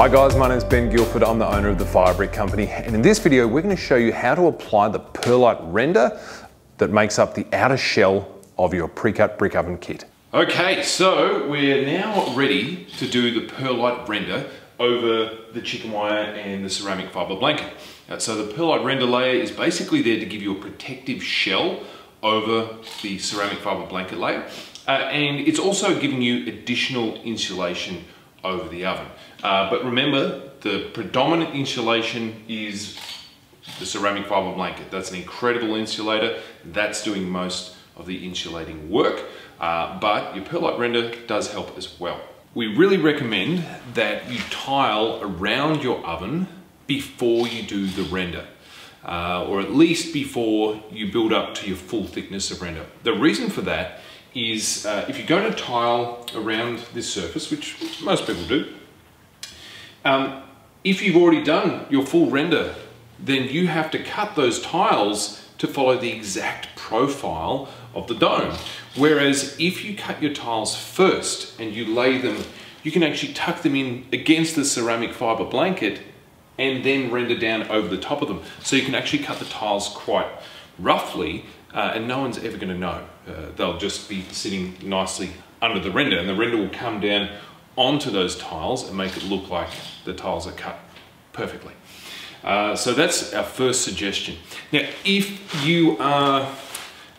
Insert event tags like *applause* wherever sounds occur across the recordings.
Hi guys, my name is Ben Guilford. I'm the owner of the Firebrick Company. And in this video, we're gonna show you how to apply the perlite render that makes up the outer shell of your pre-cut brick oven kit. Okay, so we're now ready to do the perlite render over the chicken wire and the ceramic fiber blanket. So the perlite render layer is basically there to give you a protective shell over the ceramic fiber blanket layer. Uh, and it's also giving you additional insulation over the oven. Uh, but remember, the predominant insulation is the ceramic fiber blanket. That's an incredible insulator. That's doing most of the insulating work, uh, but your perlite render does help as well. We really recommend that you tile around your oven before you do the render. Uh, or at least before you build up to your full thickness of render. The reason for that is uh, if you're going to tile around this surface, which most people do, um, if you've already done your full render, then you have to cut those tiles to follow the exact profile of the dome. Whereas if you cut your tiles first and you lay them, you can actually tuck them in against the ceramic fiber blanket and then render down over the top of them. So you can actually cut the tiles quite roughly uh, and no one's ever going to know. Uh, they'll just be sitting nicely under the render and the render will come down onto those tiles and make it look like the tiles are cut perfectly. Uh, so that's our first suggestion. Now, if you are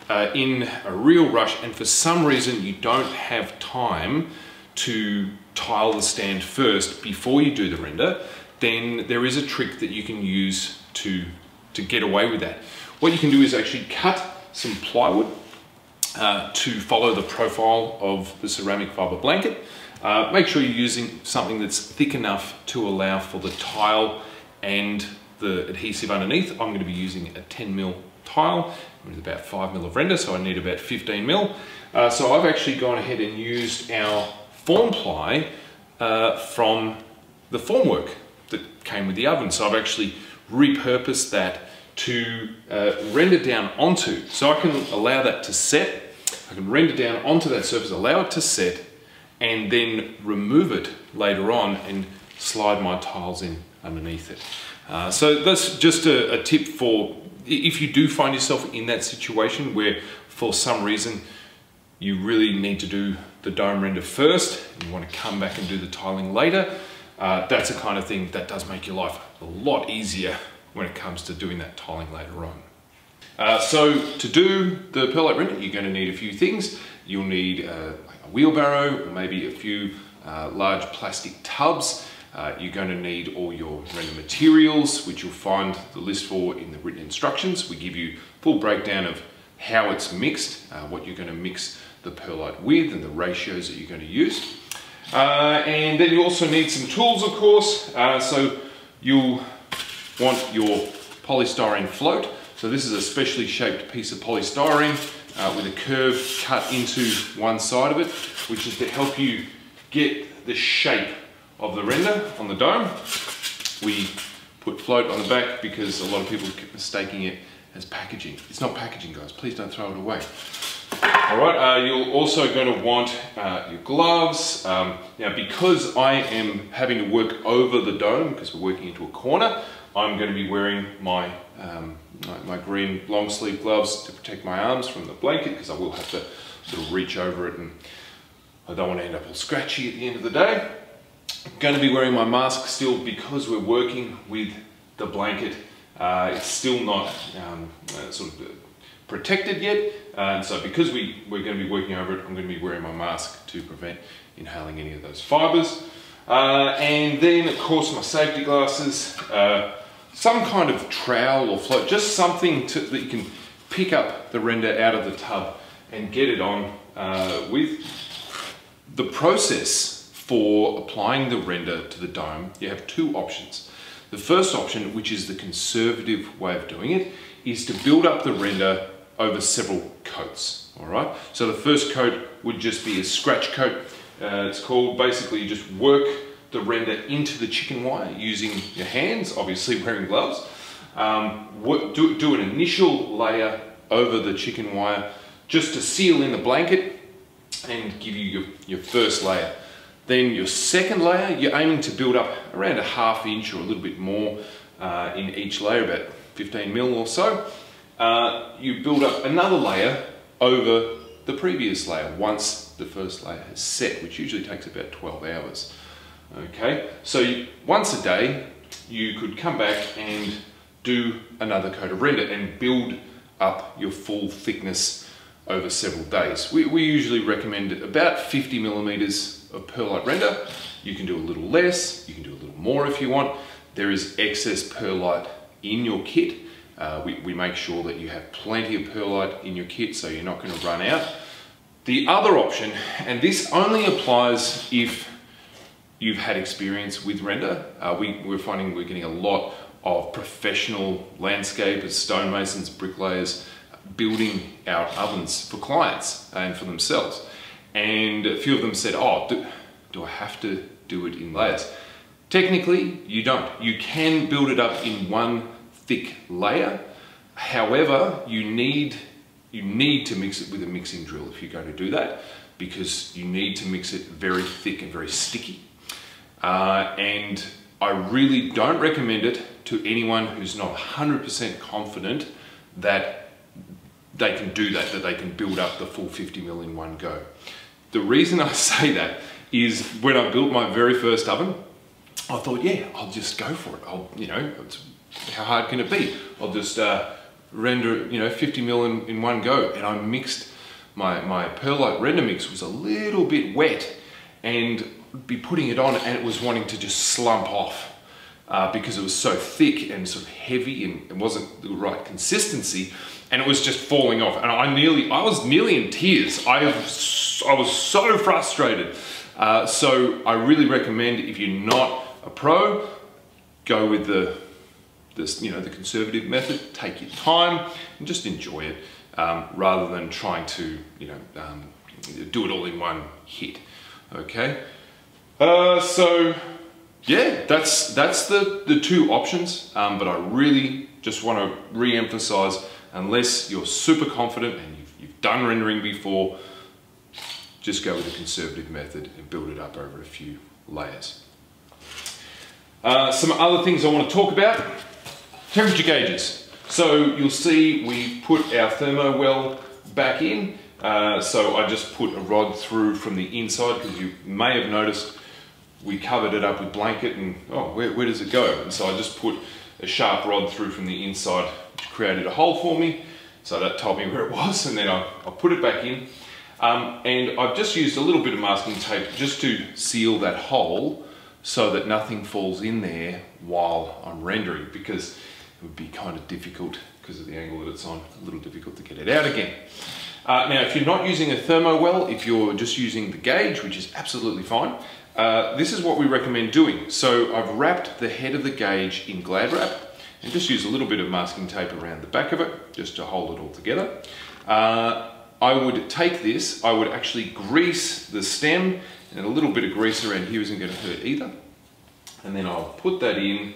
uh, in a real rush and for some reason you don't have time to tile the stand first before you do the render, then there is a trick that you can use to, to get away with that. What you can do is actually cut some plywood uh, to follow the profile of the ceramic fiber blanket. Uh, make sure you're using something that's thick enough to allow for the tile and the adhesive underneath. I'm going to be using a 10 mil tile with about 5 mil of render, so I need about 15 mil. Uh, so I've actually gone ahead and used our form ply uh, from the formwork that came with the oven. So I've actually repurposed that to uh, render down onto. So I can allow that to set, I can render down onto that surface, allow it to set, and then remove it later on and slide my tiles in underneath it. Uh, so that's just a, a tip for if you do find yourself in that situation where for some reason you really need to do the dome render first, and you want to come back and do the tiling later, uh, that's a kind of thing that does make your life a lot easier when it comes to doing that tiling later on. Uh, so to do the perlite render, you're going to need a few things. You'll need uh, a wheelbarrow, or maybe a few uh, large plastic tubs. Uh, you're going to need all your render materials, which you'll find the list for in the written instructions. We give you full breakdown of how it's mixed, uh, what you're going to mix the perlite with, and the ratios that you're going to use. Uh, and then you also need some tools, of course. so you'll want your polystyrene float. So this is a specially shaped piece of polystyrene uh, with a curve cut into one side of it, which is to help you get the shape of the render on the dome. We put float on the back because a lot of people keep mistaking it as packaging. It's not packaging, guys. Please don't throw it away. All right, uh, you're also going to want uh, your gloves. Um, now, because I am having to work over the dome, because we're working into a corner, I'm going to be wearing my, um, my, green long sleeve gloves to protect my arms from the blanket because I will have to sort of reach over it and I don't want to end up all scratchy at the end of the day. I'm going to be wearing my mask still because we're working with the blanket. Uh, it's still not um, uh, sort of protected yet. Uh, and so because we, we're going to be working over it, I'm going to be wearing my mask to prevent inhaling any of those fibers. Uh, and then of course my safety glasses. Uh, some kind of trowel or float, just something to, that you can pick up the render out of the tub and get it on uh, with. The process for applying the render to the dome, you have two options. The first option, which is the conservative way of doing it, is to build up the render over several coats, all right? So the first coat would just be a scratch coat. Uh, it's called, basically you just work the render into the chicken wire using your hands, obviously *laughs* wearing gloves. Um, do, do an initial layer over the chicken wire just to seal in the blanket and give you your, your first layer. Then your second layer, you're aiming to build up around a half inch or a little bit more uh, in each layer, about 15 mil or so. Uh, you build up another layer over the previous layer once the first layer has set, which usually takes about 12 hours. Okay, so you, once a day, you could come back and do another coat of render and build up your full thickness over several days. We, we usually recommend about 50 millimeters of perlite render. You can do a little less, you can do a little more if you want. There is excess perlite in your kit. Uh, we, we make sure that you have plenty of perlite in your kit so you're not going to run out. The other option, and this only applies if you've had experience with render, uh, we, we're finding we're getting a lot of professional landscapers, stonemasons, bricklayers, building our ovens for clients and for themselves. And a few of them said, oh, do, do I have to do it in layers? Technically, you don't. You can build it up in one thick layer. However, you need, you need to mix it with a mixing drill if you're going to do that because you need to mix it very thick and very sticky. Uh, and I really don't recommend it to anyone who's not 100% confident that they can do that, that they can build up the full 50 mil in one go. The reason I *laughs* say that is when I built my very first oven, I thought, yeah, I'll just go for it. I'll, you know, how hard can it be? I'll just uh, render, you know, 50 mil in, in one go. And I mixed, my, my perlite render mix was a little bit wet and be putting it on and it was wanting to just slump off. Uh, because it was so thick and sort of heavy and it wasn't the right consistency and it was just falling off. And I nearly, I was nearly in tears. I, have, I was so frustrated. Uh, so I really recommend if you're not a pro, go with the, this, you know, the conservative method. Take your time and just enjoy it, um, rather than trying to, you know, um, do it all in one hit. Okay. Uh, so yeah, that's that's the the two options. Um, but I really just want to re-emphasize unless you're super confident and you've, you've done rendering before, just go with the conservative method and build it up over a few layers. Uh, some other things I want to talk about, temperature gauges. So you'll see we put our thermo well back in. Uh, so I just put a rod through from the inside because you may have noticed we covered it up with blanket and oh, where, where does it go? And so I just put a sharp rod through from the inside which created a hole for me. So that told me *laughs* where it was and then I, I put it back in. Um, and I've just used a little bit of masking tape just to seal that hole so that nothing falls in there while I'm rendering because would be kind of difficult because of the angle that it's on, a little difficult to get it out again. Uh, now, if you're not using a thermo well, if you're just using the gauge, which is absolutely fine, uh, this is what we recommend doing. So I've wrapped the head of the gauge in Glad wrap and just use a little bit of masking tape around the back of it just to hold it all together. Uh, I would take this, I would actually grease the stem and a little bit of grease around here isn't going to hurt either. And then I'll put that in,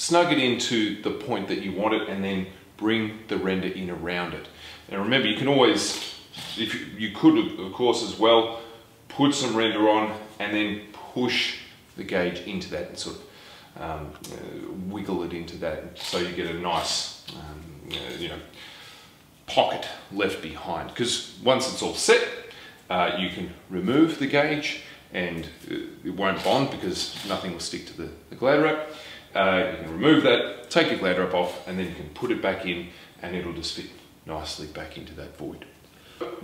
snug it into the point that you want it and then bring the render in around it. And remember, you can always, if you, you could of course as well, put some render on and then push the gauge into that and sort of um, uh, wiggle it into that so you get a nice um, uh, you know pocket left behind because once it's all set uh, you can remove the gauge and uh, it won't bond because nothing will stick to the, the glad wrap uh, you can remove that take your glad wrap off and then you can put it back in and it'll just fit nicely back into that void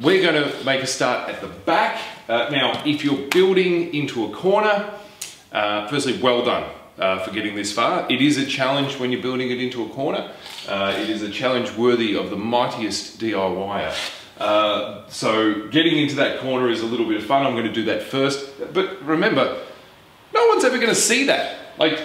we're going to make a start at the back uh, now if you're building into a corner firstly well done uh, for getting this far. It is a challenge when you're building it into a corner. Uh, it is a challenge worthy of the mightiest DIYer. Uh, so getting into that corner is a little bit of fun. I'm going to do that first. But remember, no one's ever going to see that. Like,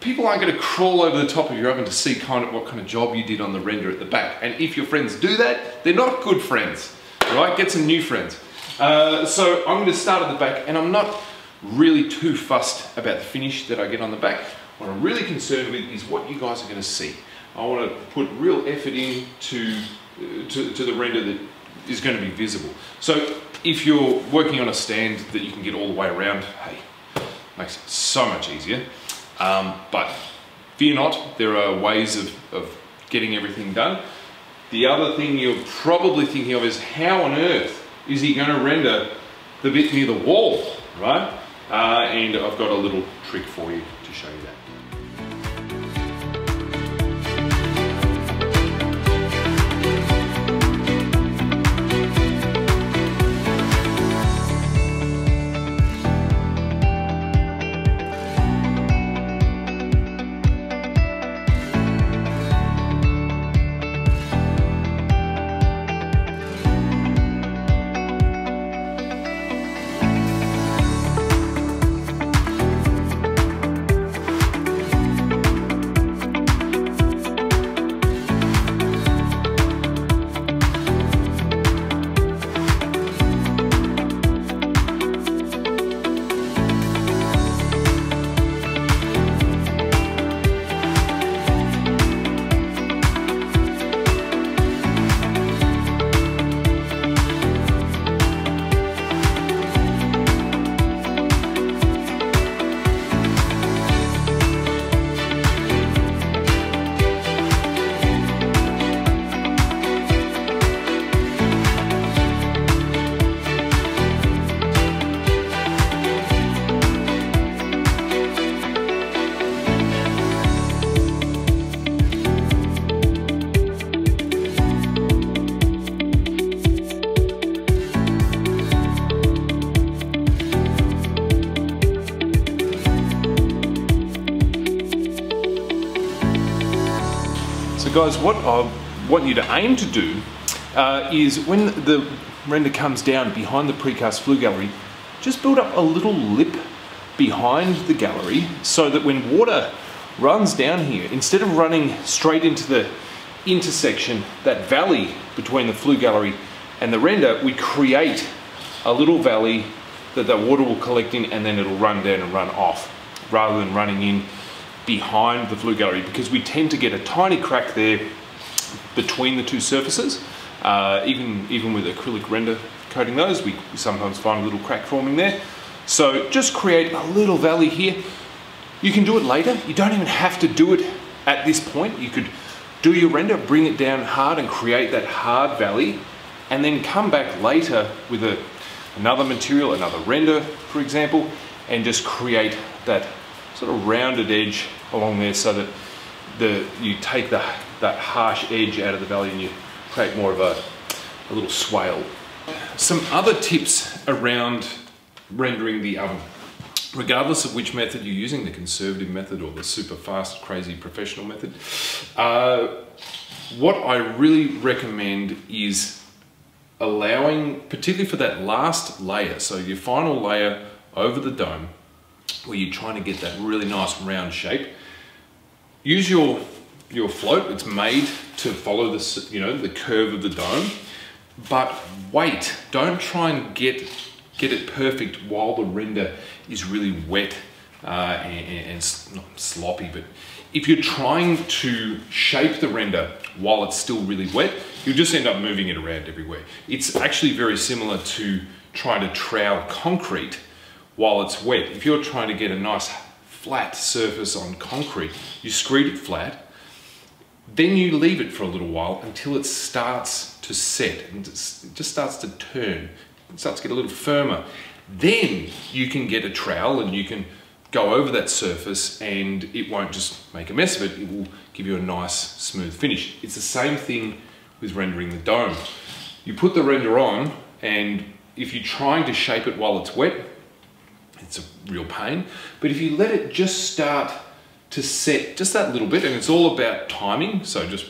people aren't going to crawl over the top of your oven to see kind of what kind of job you did on the render at the back. And if your friends do that, they're not good friends, right? Get some new friends. Uh, so I'm going to start at the back, and I'm not really too fussed about the finish that I get on the back. What I'm really concerned with is what you guys are going to see. I want to put real effort in to, uh, to, to the render that is going to be visible. So if you're working on a stand that you can get all the way around, hey, makes it so much easier. Um, but fear not, there are ways of, of getting everything done. The other thing you're probably thinking of is how on earth is he going to render the bit near the wall, right? Uh, and I've got a little trick for you to show you that. Guys, what I want you to aim to do uh, is when the render comes down behind the precast flue gallery, just build up a little lip behind the gallery so that when water runs down here, instead of running straight into the intersection, that valley between the flue gallery and the render, we create a little valley that the water will collect in and then it'll run down and run off rather than running in behind the flue gallery because we tend to get a tiny crack there between the two surfaces. Uh, even, even with acrylic render coating those, we, sometimes find a little crack forming there. So just create a little valley here. You can do it later. You don't even have to do it at this point. You could do your render, bring it down hard and create that hard valley and then come back later with a, another material, another render, for example, and just create that sort of rounded edge along there so that the you take the, that harsh edge out of the valley and you create more of a, a little swale. Some other tips around rendering the oven. Regardless of which method you're using, the conservative method or the super fast, crazy professional method, uh, what I really recommend is allowing, particularly for that last layer, so your final layer over the dome, where you're trying to get that really nice round shape, use your your float. It's made to follow this, you know, the curve of the dome. But wait, don't try and get get it perfect while the render is really wet uh, and, and not sloppy. But if you're trying to shape the render while it's still really wet, you'll just end up moving it around everywhere. It's actually very similar to trying to trowel concrete while it's wet. If you're trying to get a nice flat surface on concrete, you screed it flat, then you leave it for a little while until it starts to set and it just starts to turn. It starts to get a little firmer. Then you can get a trowel and you can go over that surface and it won't just make a mess of it, it will give you a nice smooth finish. It's the same thing with rendering the dome. You put the render on and if you're trying to shape it while it's wet, it's a real pain. But if you let it just start to set just that little bit, and it's all about timing, so just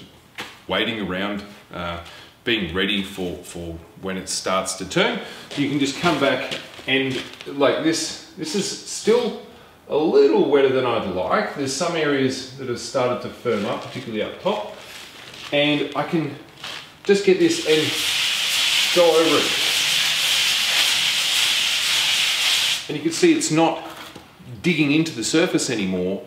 waiting around, uh, being ready for, for when it starts to turn, you can just come back and like this, this is still a little wetter than I'd like. There's some areas that have started to firm up, particularly up top, and I can just get this and go over it. And you can see it's not digging into the surface anymore,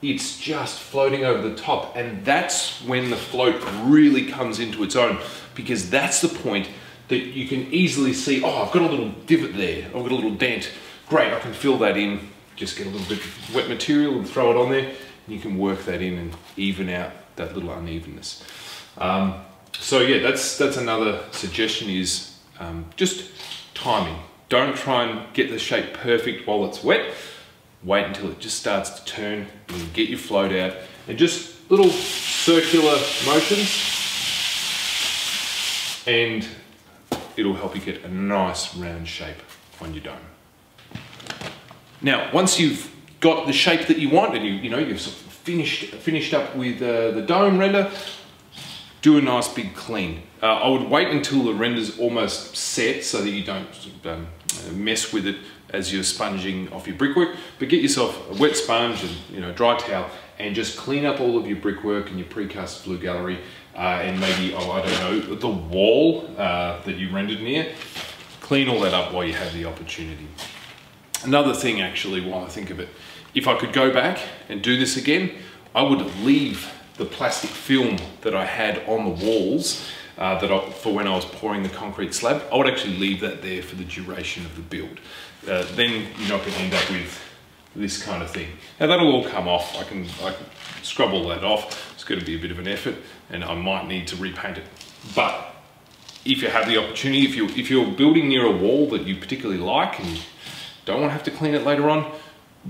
it's just floating over the top. And that's when the float really comes into its own because that's the point that you can easily see, oh, I've got a little divot there, I've got a little dent. Great, I can fill that in, just get a little bit of wet material and throw it on there. And you can work that in and even out that little unevenness. Um, so yeah, that's, that's another suggestion is um, just timing. Don't try and get the shape perfect while it's wet. Wait until it just starts to turn and get your float out and just little circular motions and it'll help you get a nice round shape on your dome. Now, once you've got the shape that you want and you, you know, you've sort of finished, finished up with uh, the dome render, do a nice big clean. Uh, I would wait until the render's almost set so that you don't um, mess with it as you're sponging off your brickwork, but get yourself a wet sponge and you know dry towel and just clean up all of your brickwork and your precast flue gallery uh, and maybe, oh, I don't know, the wall uh, that you rendered near. Clean all that up while you have the opportunity. Another thing actually, while I think of it, if I could go back and do this again, I would leave the plastic film that I had on the walls uh, that I, for when I was pouring the concrete slab, I would actually leave that there for the duration of the build. Uh, then you're not going to end up with this kind of thing. Now that'll all come off. I can, I can scrub all that off. It's going to be a bit of an effort and I might need to repaint it. But if you have the opportunity, if, you, if you're building near a wall that you particularly like and you don't want to have to clean it later on,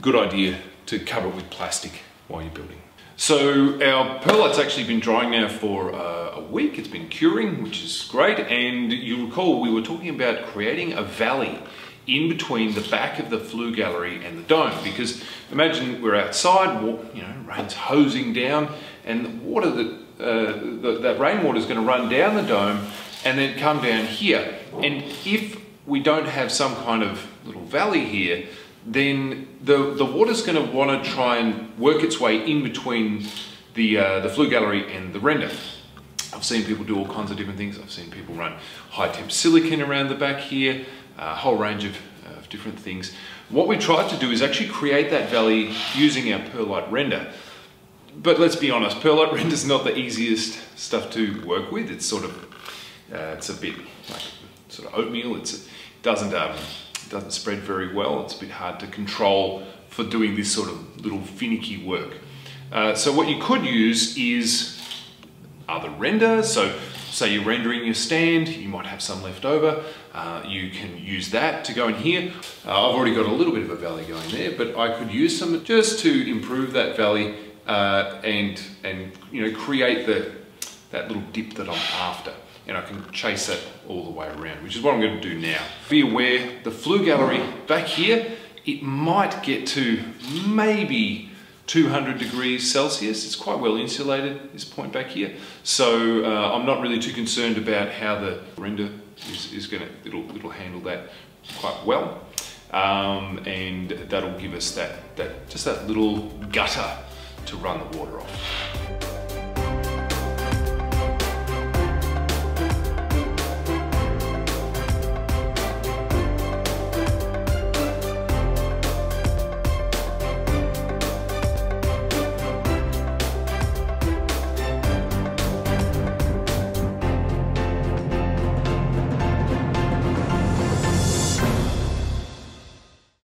good idea to cover it with plastic while you're building. So our perlite's actually been drying now for uh, a week. It's been curing, which is great. And you recall we were talking about creating a valley in between the back of the flue gallery and the dome because imagine we're outside, you know, rain's hosing down and the water that, uh, the, that rainwater is going to run down the dome and then come down here. And if we don't have some kind of little valley here, then the, the water's going to want to try and work its way in between the, uh, the flue gallery and the render. I've seen people do all kinds of different things. I've seen people run high temp silicon around the back here, a whole range of, of different things. What we tried to do is actually create that valley using our perlite render. But let's be honest, perlite *laughs* render is not the easiest stuff to work with. It's sort of, uh, it's a bit like sort of oatmeal. It's, it doesn't um, doesn't spread very well. It's a bit hard to control for doing this sort of little finicky work. Uh, so what you could use is other render. So say you're rendering your stand, you might have some left over. Uh, you can use that to go in here. Uh, I've already got a little bit of a valley going there, but I could use some just to improve that valley uh, and, and you know, create the, that little dip that I'm after and I can chase that all the way around, which is what I'm going to do now. Be aware, the flue gallery back here, it might get to maybe 200 degrees Celsius. It's quite well insulated, this point back here. So uh, I'm not really too concerned about how the render is, is gonna, it'll, it'll handle that quite well. Um, and that'll give us that, that, just that little gutter to run the water off.